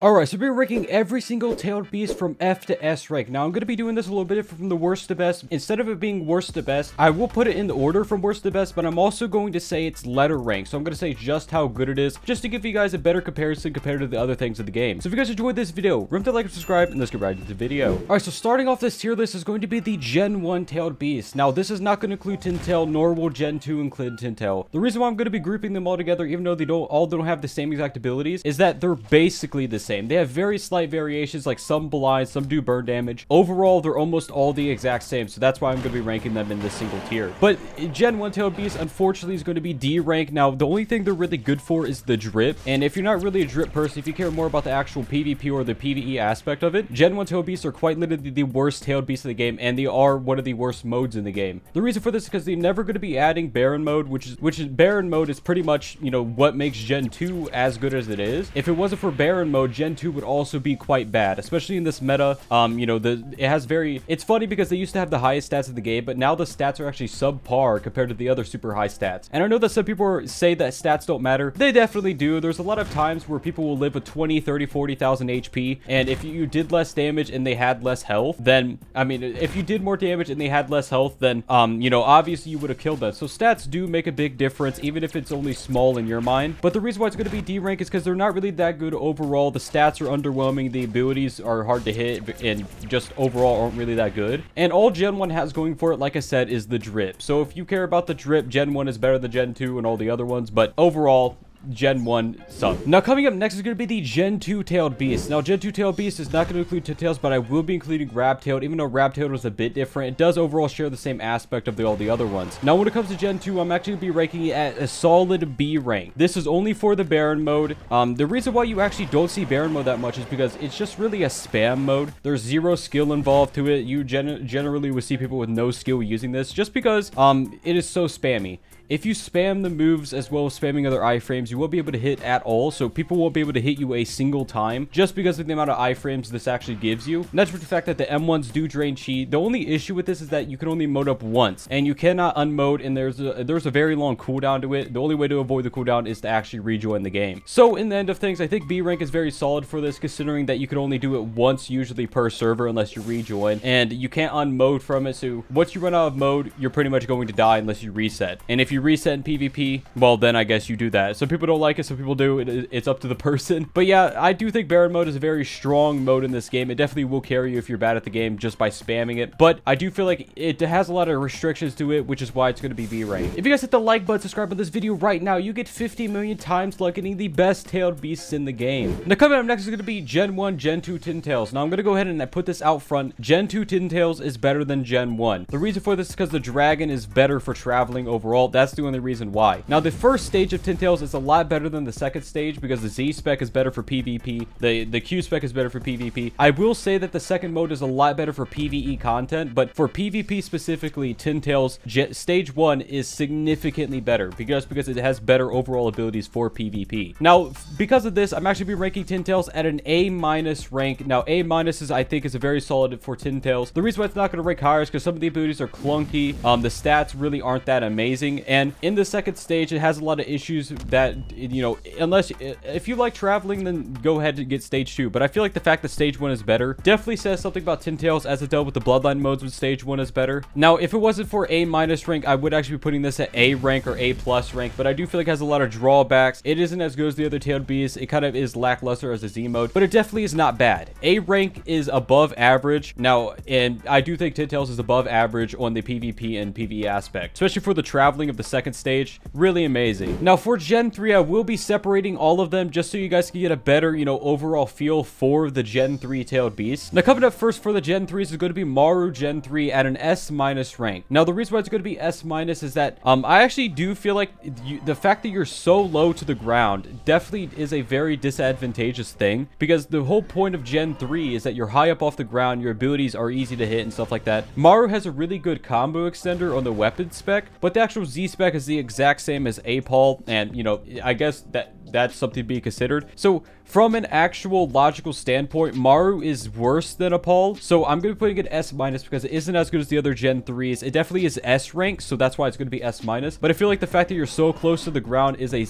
Alright, so we're ranking every single tailed beast from F to S rank. Now, I'm going to be doing this a little bit from the worst to best. Instead of it being worst to best, I will put it in the order from worst to best, but I'm also going to say it's letter rank. So I'm going to say just how good it is, just to give you guys a better comparison compared to the other things of the game. So if you guys enjoyed this video, remember to like and subscribe, and let's get right into the video. Alright, so starting off this tier list is going to be the Gen 1 tailed beast. Now, this is not going to include Tyn Tail, nor will Gen 2 include Tyn Tail. The reason why I'm going to be grouping them all together, even though they don't all don't have the same exact abilities, is that they're basically the same. They have very slight variations, like some blind, some do burn damage. Overall, they're almost all the exact same, so that's why I'm going to be ranking them in this single tier. But Gen 1 Tail Beast, unfortunately, is going to be D rank. Now, the only thing they're really good for is the drip, and if you're not really a drip person, if you care more about the actual PvP or the PvE aspect of it, Gen 1 Tail Beasts are quite literally the worst tailed beasts in the game, and they are one of the worst modes in the game. The reason for this is because they're never going to be adding Baron mode, which is which is Baron mode is pretty much, you know, what makes Gen 2 as good as it is. If it wasn't for Baron mode, Gen 2 would also be quite bad, especially in this meta. Um, you know, the it has very. It's funny because they used to have the highest stats in the game, but now the stats are actually subpar compared to the other super high stats. And I know that some people say that stats don't matter. They definitely do. There's a lot of times where people will live with 20, 30, 40,000 HP, and if you did less damage and they had less health, then I mean, if you did more damage and they had less health, then um, you know, obviously you would have killed them. So stats do make a big difference, even if it's only small in your mind. But the reason why it's going to be D rank is because they're not really that good overall. The stats are underwhelming. The abilities are hard to hit and just overall aren't really that good. And all Gen 1 has going for it, like I said, is the drip. So if you care about the drip, Gen 1 is better than Gen 2 and all the other ones. But overall, Gen 1 sub. Now, coming up next is going to be the Gen 2 Tailed Beast. Now, Gen 2 Tailed Beast is not going to include Tyn Tails, but I will be including Rabtailed, even though Rabtailed was a bit different. It does overall share the same aspect of the, all the other ones. Now, when it comes to Gen 2, I'm actually going to be ranking it at a solid B rank. This is only for the Baron mode. Um, the reason why you actually don't see Baron mode that much is because it's just really a spam mode. There's zero skill involved to it. You gen generally would see people with no skill using this just because um, it is so spammy. If you spam the moves as well as spamming other iframes, you won't be able to hit at all. So people won't be able to hit you a single time just because of the amount of iframes this actually gives you. And that's for the fact that the M1s do drain chi. The only issue with this is that you can only mode up once and you cannot unmode and there's a, there's a very long cooldown to it. The only way to avoid the cooldown is to actually rejoin the game. So in the end of things, I think B rank is very solid for this considering that you can only do it once usually per server unless you rejoin and you can't unmode from it. So once you run out of mode, you're pretty much going to die unless you reset. And if you you reset in PvP, well, then I guess you do that. Some people don't like it, some people do. It, it's up to the person. But yeah, I do think Baron mode is a very strong mode in this game. It definitely will carry you if you're bad at the game just by spamming it. But I do feel like it has a lot of restrictions to it, which is why it's going to be B rank. If you guys hit the like button, subscribe on this video right now, you get 50 million times getting the best tailed beasts in the game. Now coming up next is going to be Gen 1, Gen 2 Tyn Tails. Now I'm going to go ahead and I put this out front. Gen 2 Tyn Tails is better than Gen 1. The reason for this is because the dragon is better for traveling overall. That's the only reason why. Now, the first stage of Tyn Tails is a lot better than the second stage because the Z spec is better for PvP. The, the Q spec is better for PvP. I will say that the second mode is a lot better for PvE content, but for PvP specifically, Tyn Tails stage 1 is significantly better because, because it has better overall abilities for PvP. Now, because of this, I'm actually be ranking Tyn Tails at an A minus rank. Now, A minus is, I think, is a very solid for Tyn Tails. The reason why it's not going to rank higher is because some of the abilities are clunky. Um, the stats really aren't that amazing. And in the second stage, it has a lot of issues that, you know, unless, if you like traveling, then go ahead and get stage two. But I feel like the fact that stage one is better definitely says something about Tyn Tails as it dealt with the Bloodline modes when stage one is better. Now, if it wasn't for A minus rank, I would actually be putting this at A rank or A plus rank, but I do feel like it has a lot of drawbacks. It isn't as good as the other tailed beasts. It kind of is lackluster as a Z mode, but it definitely is not bad. A rank is above average. Now, and I do think Tyn Tails is above average on the PvP and PvE aspect, especially for the traveling of the second stage. Really amazing. Now, for Gen 3, I will be separating all of them just so you guys can get a better, you know, overall feel for the Gen 3 Tailed Beast. Now, coming up first for the Gen 3s is going to be Maru Gen 3 at an S minus rank. Now, the reason why it's going to be S minus is that um, I actually do feel like you, the fact that you're so low to the ground definitely is a very disadvantageous thing because the whole point of Gen 3 is that you're high up off the ground, your abilities are easy to hit and stuff like that. Maru has a really good combo extender on the weapon spec, but the actual Z spec is the exact same as Apal, and, you know, I guess that that's something to be considered. So from an actual logical standpoint, Maru is worse than Apal. So I'm going to be putting it S minus because it isn't as good as the other Gen 3s. It definitely is S rank, so that's why it's going to be S minus. But I feel like the fact that you're so close to the ground is a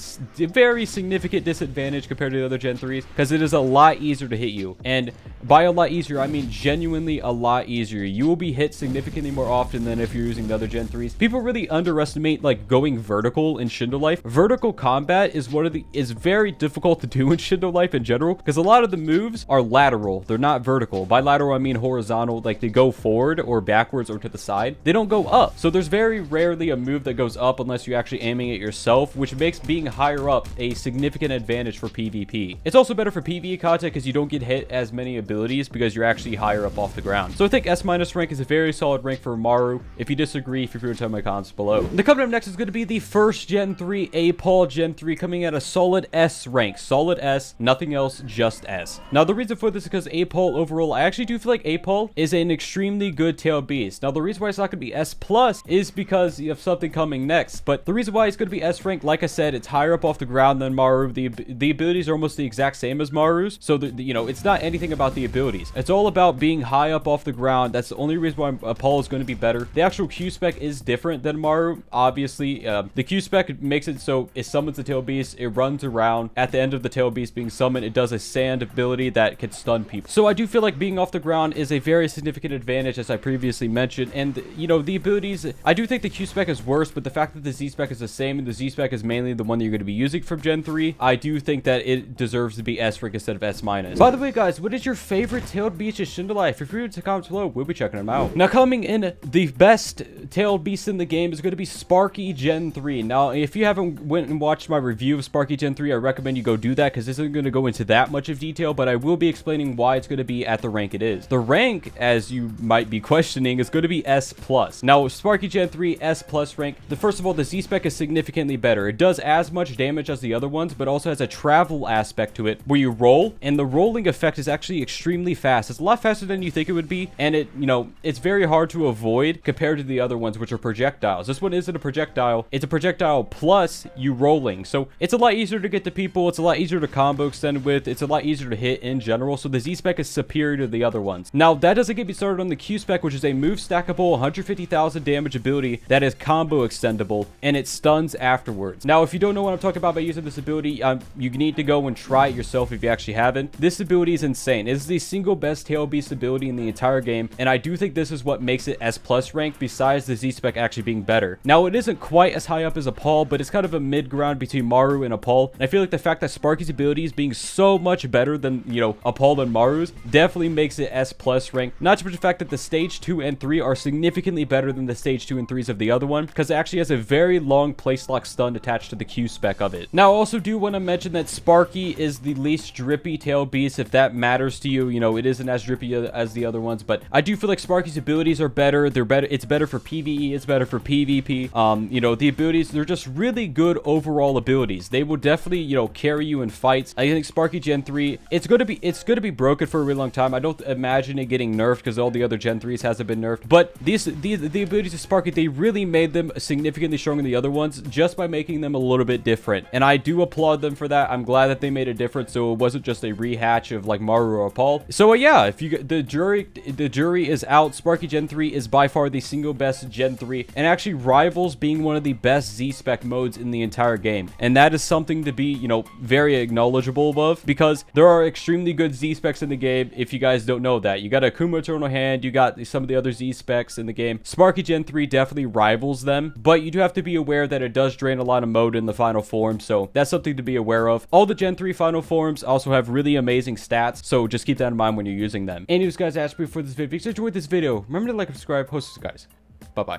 very significant disadvantage compared to the other Gen 3s because it is a lot easier to hit you. And by a lot easier, I mean genuinely a lot easier. You will be hit significantly more often than if you're using the other Gen 3s. People really underestimate like going vertical in Shindo Life. Vertical combat is one of the is very difficult to do in Shindo Life in general because a lot of the moves are lateral. They're not vertical. By lateral, I mean horizontal, like they go forward or backwards or to the side. They don't go up. So there's very rarely a move that goes up unless you're actually aiming it yourself, which makes being higher up a significant advantage for PvP. It's also better for PvE content because you don't get hit as many abilities because you're actually higher up off the ground. So I think S minus rank is a very solid rank for Maru. If you disagree, feel free to tell my comments below. The coming up next is going to be the first Gen 3 Apal Gen 3 coming at a solid S rank. Solid S, nothing else, just S. Now the reason for this is because Apal overall, I actually do feel like Apal is an extremely good tail beast. Now the reason why it's not going to be S plus is because of something coming next. But the reason why it's going to be S rank, like I said, it's higher up off the ground than Maru. The, the abilities are almost the exact same as Maru's. So, the, the, you know, it's not anything about the abilities. It's all about being high up off the ground. That's the only reason why Apal is going to be better. The actual Q spec is different than Maru, obviously. Uh, the Q spec makes it so it summons the tail beast, it runs around. At the end of the tail beast being summoned, it does a sand ability that can stun people. So I do feel like being off the ground is a very significant advantage, as I previously mentioned. And, you know, the abilities, I do think the Q spec is worse, but the fact that the Z spec is the same and the Z spec is mainly the one that you're going to be using from Gen 3, I do think that it deserves to be S rank instead of S minus. By the way, guys, what is your favorite tailed beast in Shindo Life? If you're to comments below, we'll be checking them out. Now, coming in, the best tailed beast in the game is going to be Sparky Gen 3. Now, if you haven't went and watched my review of Sparky Gen 3, I recommend you go do that because this isn't going to go into that much of detail, but I will be explaining why it's going to be at the rank it is. The rank, as you might be questioning, is going to be S+. plus. Now, Sparky Gen 3 S plus rank, the first of all, the Z-Spec is significantly better. It does as much damage as the other ones, but also has a travel aspect to it where you roll, and the rolling effect is actually extremely fast. It's a lot faster than you think it would be, and it, you know, it's very hard to avoid compared to the other ones, which are projectiles. This one isn't a projectile. It's a projectile plus you rolling. So it's a lot easier to get to people. It's a lot easier to combo extend with. It's a lot easier to hit in general. So the Z-Spec is superior to the other ones. Now, that doesn't get me started on the Q-Spec, which is a move stackable 150,000 damage ability that is combo extendable, and it stuns afterwards. Now, if you don't know what I'm talking about by using this ability, um, you need to go and try it yourself if you actually haven't. This ability is insane. It is the single best Tail Beast ability in the entire game, and I do think this is what makes it S plus rank besides the Z-Spec actually being better. Now, it isn't quite as high up as Apal, but it's kind of a mid-ground between Maru and Apal, and I feel like the fact that Sparky's ability is being so much better than, you know, Apal and Maru's definitely makes it S plus rank. Not to mention the fact that the stage 2 and 3 are significantly better than the stage 2 and 3s of the other one, because it actually has a very long place lock stun attached to the Q spec of it. Now, I also do want to mention that Sparky is the least drippy tail beast, if that matters to you. You know, it isn't as drippy as the other ones, but I do feel like Sparky's abilities are better. They're better. It's better for PvE. It's better for PvP. Um, you know, the abilities, they're just really good overall abilities. They will definitely, you know, carry you in fights. I Sparky Gen 3, it's going to be, it's going to be broken for a really long time. I don't imagine it getting nerfed because all the other Gen 3s hasn't been nerfed, but these, the, the abilities of Sparky, they really made them significantly stronger than the other ones just by making them a little bit different. And I do applaud them for that. I'm glad that they made a difference so it wasn't just a rehatch of like Maru or Paul. So uh, yeah, if you the jury the jury is out. Sparky Gen 3 is by far the single best Gen 3 and actually rivals being one of the best Z-spec modes in the entire game. And that is something to be, you know, very acknowledgeable of because there are extremely good Z-specs in the game if you guys don't know that. You got a Kuma Eternal Hand, you got some of the other Z-specs in the game. Sparky Gen 3 definitely rivals them, but you do have to be aware that it does drain a lot of mode in the final form, so that's something to be aware of. All the Gen 3 final forms also have really amazing stats, so just keep that in mind when you're using them. Anyways, guys, that's me for this video. If you enjoyed this video, remember to like and subscribe. Host guys. Bye-bye.